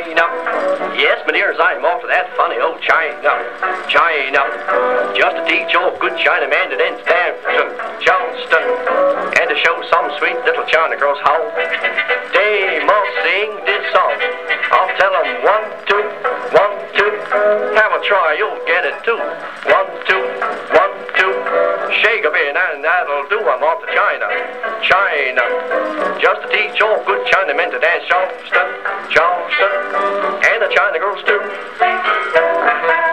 China. Yes, my dears, I'm off to that funny old China, China. Just to teach old good China man to dance Charleston, and to show some sweet little China girls how they must sing this song. I'll tell them one, two, one, two. Have a try, you'll get it too. One, two, one, two. Shake a bit, and that'll do. I'm off to China, China. Just to teach all good Chinamen to dance Charleston, Charleston, and the China girls too.